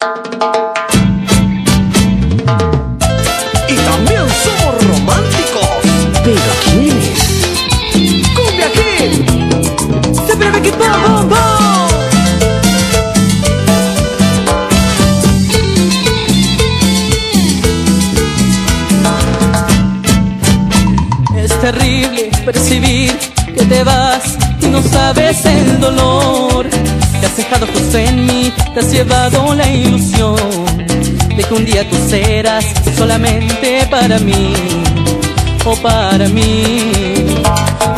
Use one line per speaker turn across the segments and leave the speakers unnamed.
Y también somos románticos.
¿Pero quiénes?
¡Cumbia Kid! ¡Siempre me equipo bom bom!
Es terrible percibir que te vas y no sabes el dolor. Dejado justo en mí, te has llevado la ilusión de que un día tú serás solamente para mí o para mí.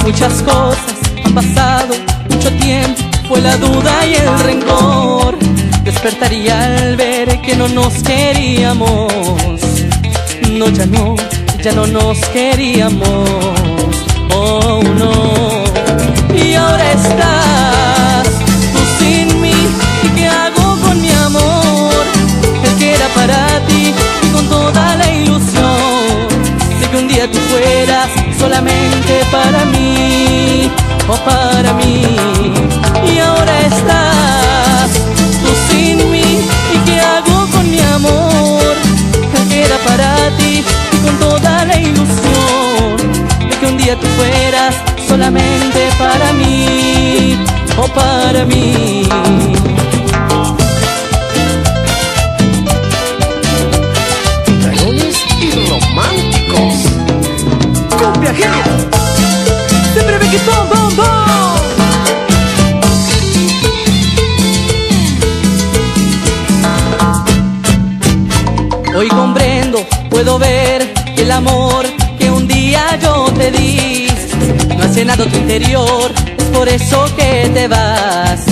Muchas cosas han pasado, mucho tiempo, fue la duda y el rencor. Despertaría al ver que no nos queríamos. No, ya no, ya no nos queríamos. Oh, no. Y ahora estás para mí o para mí. Y ahora estás tú sin mí. ¿Y qué hago con mi amor? Que era para ti y con toda la ilusión de que un día tú fueras solamente para mí o para mí.
Dragones y románticos. ¡Cumbia
Hoy comprendo, puedo ver que el amor que un día yo te di. No ha llenado tu interior, es por eso que te vas,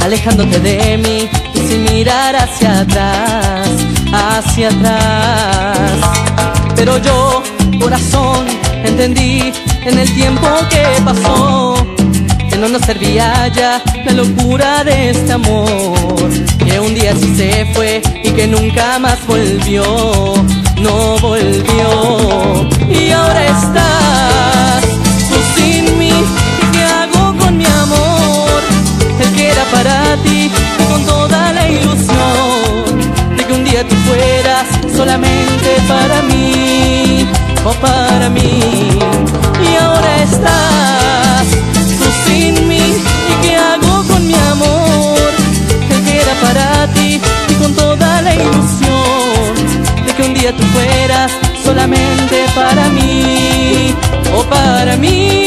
alejándote de mí y sin mirar hacia atrás, hacia atrás. Pero yo, corazón, entendí en el tiempo que pasó que no nos servía ya la locura de este amor. Que un día sí se fue y que nunca más volvió, no volvió solamente para mí o para mí. Y ahora estás tú sin mí, ¿y qué hago con mi amor? El que era para ti y con toda la ilusión de que un día tú fueras solamente para mí o para mí.